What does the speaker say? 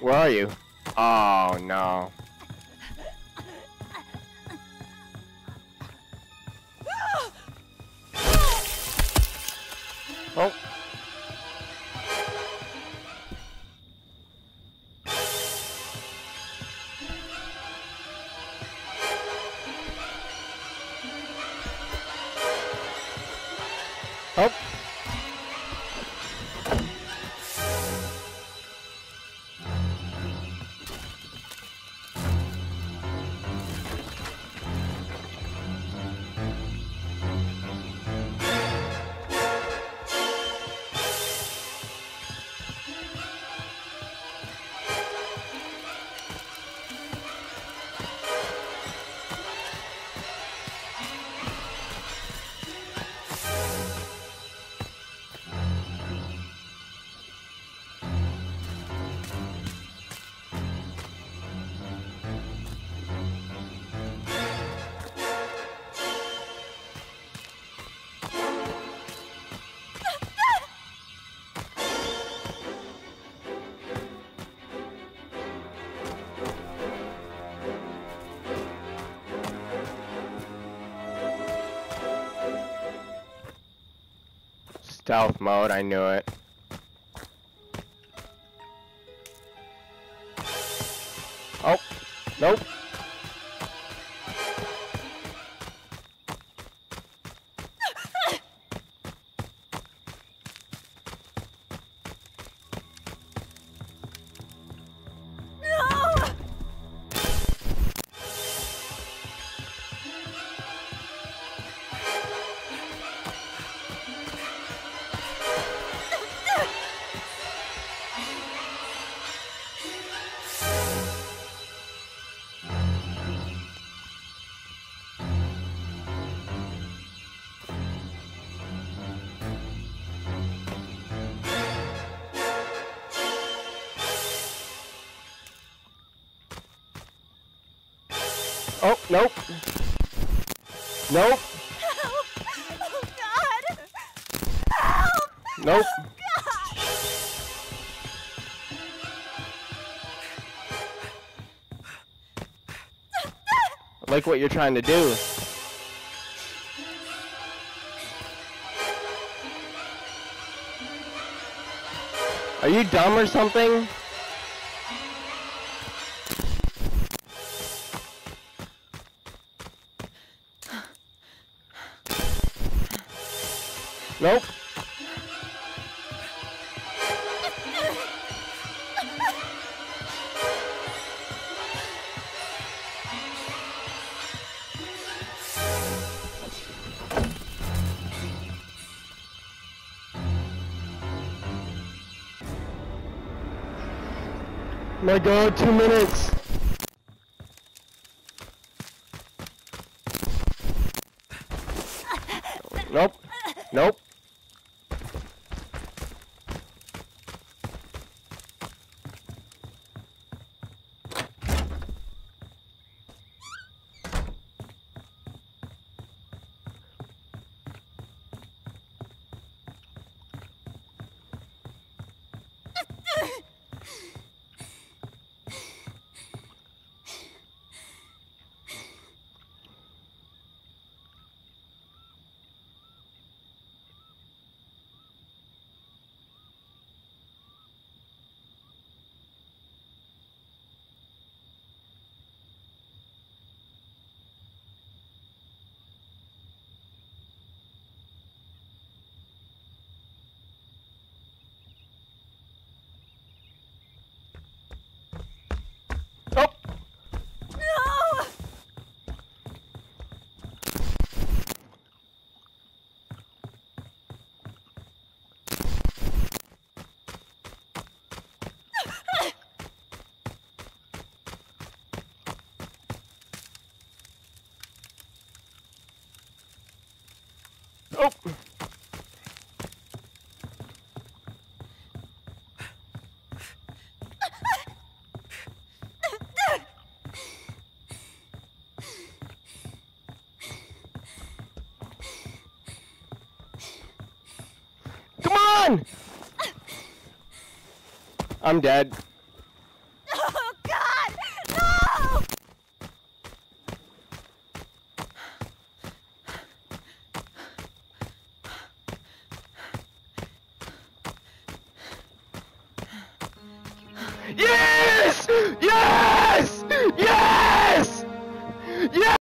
Where are you? Oh no. Oh. Stealth mode, I knew it. Oh, nope. Oh, nope. Nope. Help! Oh God! Help! Nope. God! I like what you're trying to do. Are you dumb or something? Nope. My god, two minutes. Nope. Nope. Oh! I'm dead. Yes! Yes!